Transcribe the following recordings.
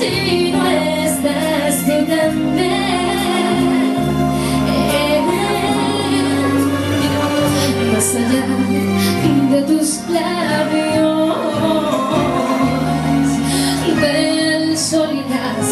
si no estás tú también en él, más allá de tus labios, del sol y las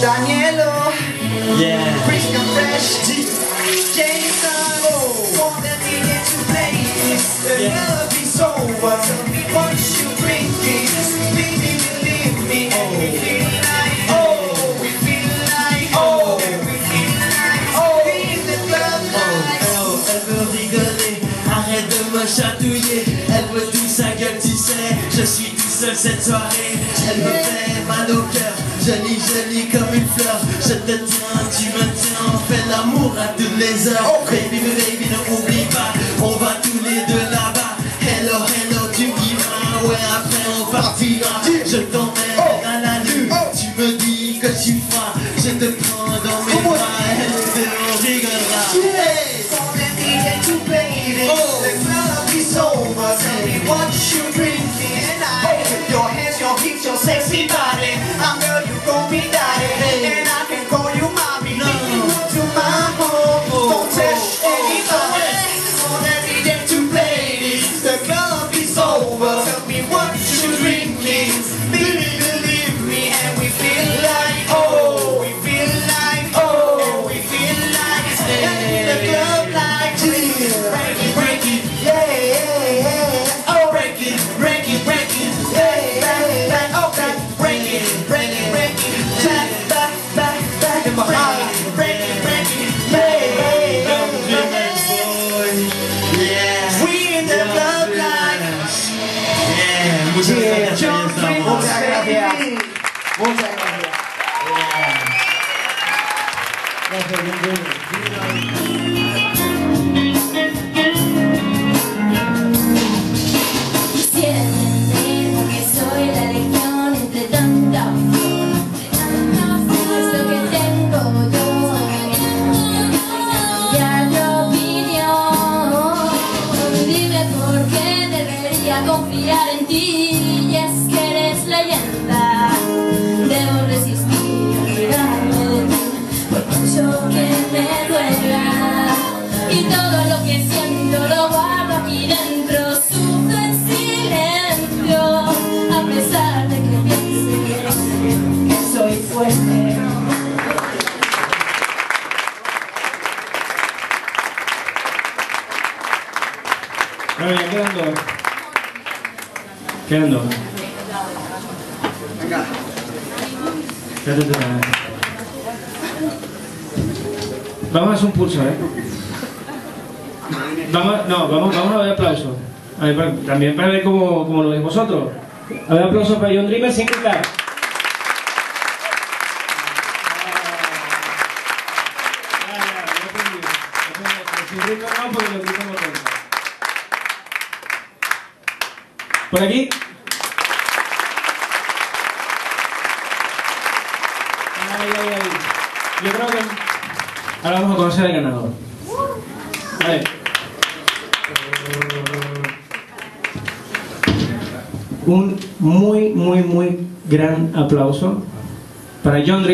Danielo, yeah. Fresh. chatouiller Elle me dit sa gueule tu sais. Je suis tout seul cette soirée. Elle me fait mal au cœur. Jolie jolie comme une fleur. Je te tiens, tu me tiens. On fait l'amour à toutes les heures. Baby baby ne oublie pas. On va tous les deux là-bas. Hello hello tu me Ouais après on partira. Je t'emmène oh. à la nuit. Oh. Tu me dis que je suis froid Je te prends dans mes fuerte. Bueno, ya quedan dos. Quedan dos. Venga. Vamos a hacer un pulso, ¿eh? Vamos, no, vamos, vamos a ver aplausos. A ver, también para ver cómo, cómo lo veis vosotros. A ver aplausos para John Dreamer sin gritar. Por aquí. Ay, ay, ay. Yo creo que ahora vamos a conocer al ganador. Un muy, muy, muy gran aplauso para John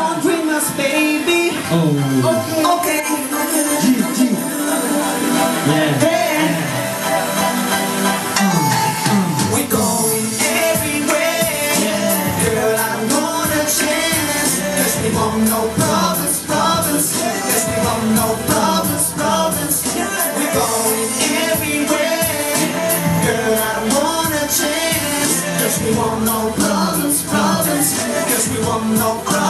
Dreamer. John Dreamers, baby. Oh. oh. Okay. Yeah. Mm. We're going everywhere. Girl, I don't want a chance. Cause we want no problems, problems. Cause we want no problems, problems. We're going everywhere. Girl, I don't want a chance. Cause we want no problems, problems. Cause we want no problems.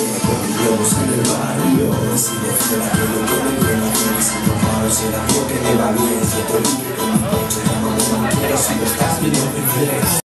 Globos en el barrio Si de fuera que lo comen con la gente sin que me va bien, con mi coche Ya me si no estás no